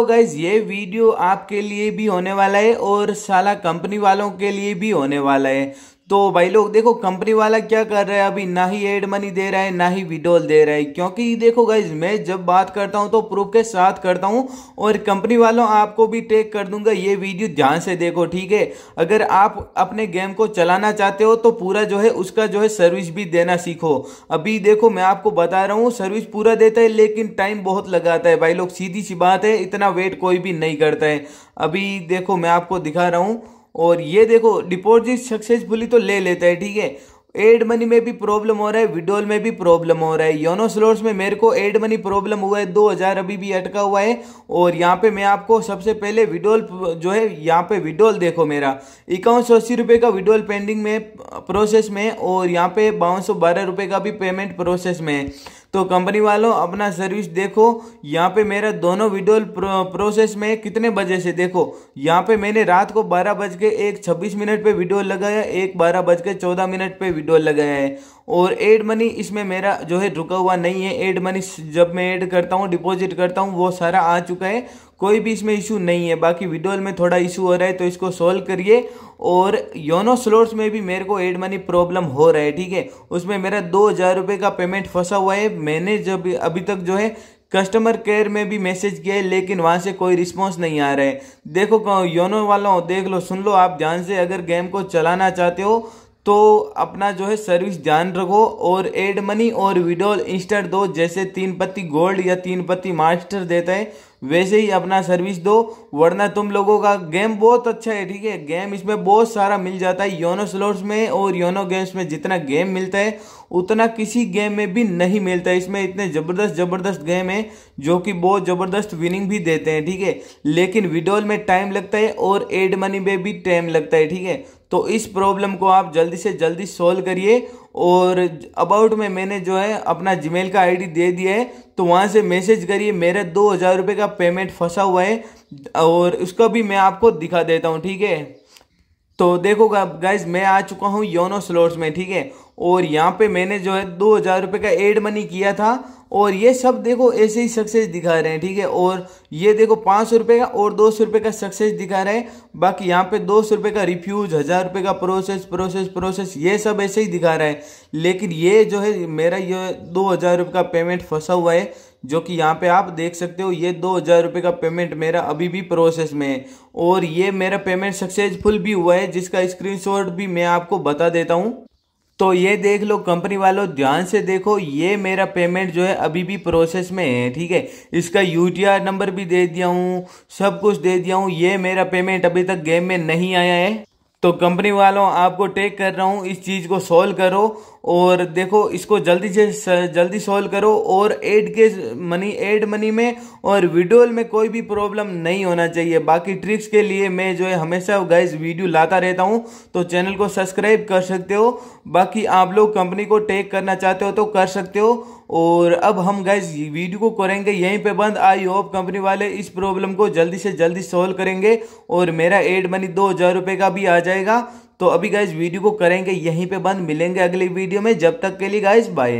तो गाइज़ ये वीडियो आपके लिए भी होने वाला है और साला कंपनी वालों के लिए भी होने वाला है। तो भाई लोग, देखो कंपनी वाला क्या कर रहा है अभी? ना ही एड मनी दे रहा है, ना ही विडोल दे रहा है। क्योंकि देखो गाइज़ मैं जब बात करता हूँ तो प्रूफ के साथ करता हूँ और कंपनी वालों आपको भी टेक कर दूँगा। ये वीडियो ध्यान से देखो, ठीक है? अगर आप अपने गेम को चलाना चाहते हो तो पूरा जो है उसका जो है सर्विस भी देना सीखो। अभी देखो, मैं आपको बता रहा हूँ सर्विस पूरा देता है, लेकिन टाइम बहुत लगाता है। भाई लोग, सीधी सी बात है, इतना वेट कोई भी नहीं करता है। अभी देखो, मैं आपको दिखा रहा हूँ और ये देखो डिपॉजिट सक्सेसफुली तो ले लेता है, ठीक है? एड मनी में भी प्रॉब्लम हो रहा है विडोल में भी प्रॉब्लम हो रहा है। योनो स्लोट्स में मेरे को एड मनी प्रॉब्लम हुआ है, दो हज़ार अभी भी अटका हुआ है। और यहाँ पे मैं आपको सबसे पहले विडोल जो है, यहाँ पे विडोल देखो मेरा। इक्यावन सौ अस्सी रुपये का विडोल पेंडिंग में प्रोसेस में, और यहाँ पे बावन सौ बारह रुपये का भी पेमेंट प्रोसेस में है। तो कंपनी वालों अपना सर्विस देखो। यहाँ पे मेरा दोनों वीडियो प्रो, प्रोसेस में कितने बजे से देखो। यहाँ पे मैंने रात को बारह बज के एक छब्बीस मिनट पे वीडियो लगाया एक बारह बज के चौदह मिनट पे वीडियो लगाया है। और एड मनी इसमें मेरा जो है रुका हुआ नहीं है। एड मनी जब मैं ऐड करता हूँ डिपॉजिट करता हूँ, वो सारा आ चुका है। कोई भी इसमें इशू नहीं है। बाकी विडोल में थोड़ा इशू हो रहा है तो इसको सोल्व करिए। और योनो स्लोट्स में भी मेरे को एड मनी प्रॉब्लम हो रहा है, ठीक है? उसमें मेरा दो हज़ार रुपये का पेमेंट फंसा हुआ है। मैंने जब अभी तक जो है कस्टमर केयर में भी मैसेज किया है, लेकिन वहाँ से कोई रिस्पॉन्स नहीं आ रहा है। देखो योनो वालों, देख लो, सुन लो आप ध्यान से। अगर गेम को चलाना चाहते हो तो अपना जो है सर्विस ध्यान रखो और एड मनी और विडोल इंस्टर दो, जैसे तीन पत्ती गोल्ड या तीन पत्ती मास्टर देता है, वैसे ही अपना सर्विस दो, वरना तुम लोगों का गेम बहुत अच्छा है, ठीक है? गेम इसमें बहुत सारा मिल जाता है, योनो स्लोट्स में और योनो गेम्स में जितना गेम मिलता है, उतना किसी गेम में भी नहीं मिलता है। इसमें इतने ज़बरदस्त ज़बरदस्त गेम है, जो कि बहुत ज़बरदस्त विनिंग भी देते हैं, ठीक है? लेकिन विडोल में टाइम लगता है और एड मनी में भी टाइम लगता है, ठीक है? तो इस प्रॉब्लम को आप जल्दी से जल्दी सॉल्व करिए और अबाउट में मैंने जो है अपना जीमेल का आईडी दे दिया है तो वहाँ से मैसेज करिए, मेरे दो हज़ार रुपये का पेमेंट फंसा हुआ है और उसका भी मैं आपको दिखा देता हूँ, ठीक है? तो देखो गाइज़ मैं आ चुका हूँ योनो स्लोट्स में, ठीक है? और यहाँ पे मैंने जो है दो हज़ार रुपये का एड मनी किया था और ये सब देखो ऐसे ही सक्सेस दिखा रहे हैं, ठीक है? और ये देखो पाँच सौ रुपये का और दो सौ रुपये का सक्सेस दिखा रहे हैं। बाकी यहाँ पे दो सौ रुपये का रिफ्यूज हज़ार रुपये का प्रोसेस प्रोसेस प्रोसेस ये सब ऐसे ही दिखा रहा है। लेकिन ये जो है, मेरा ये दो हज़ार रुपये का पेमेंट फंसा हुआ है, जो कि यहाँ पे आप देख सकते हो, ये दो हज़ार रुपये का पेमेंट मेरा अभी भी प्रोसेस में है। और ये मेरा पेमेंट सक्सेसफुल भी हुआ है, जिसका स्क्रीनशॉट भी मैं आपको बता देता हूँ। तो ये देख लो कंपनी वालों ध्यान से देखो, ये मेरा पेमेंट जो है अभी भी प्रोसेस में है, ठीक है? इसका यूटीआर नंबर भी दे दिया हूँ, सब कुछ दे दिया हूँ, ये मेरा पेमेंट अभी तक गेम में नहीं आया है। तो कंपनी वालों, आपको टेक कर रहा हूँ, इस चीज़ को सॉल्व करो और देखो, इसको जल्दी से जल्दी सॉल्व करो और एड के मनी एड मनी में और विड्रोल में कोई भी प्रॉब्लम नहीं होना चाहिए। बाकी ट्रिक्स के लिए मैं जो है, हमेशा गाइज़ वीडियो लाता रहता हूँ तो चैनल को सब्सक्राइब कर सकते हो। बाकी आप लोग कंपनी को टेक करना चाहते हो तो कर सकते हो और अब हम गैस वीडियो को करेंगे, यहीं पे बंद। आई होप कंपनी वाले इस प्रॉब्लम को जल्दी से जल्दी सॉल्व करेंगे और मेरा एड मनी दो हज़ार रुपये का भी आ जाएगा। तो अभी गैस वीडियो को करेंगे, यहीं पे बंद। मिलेंगे अगली वीडियो में। जब तक के लिए गैस बाय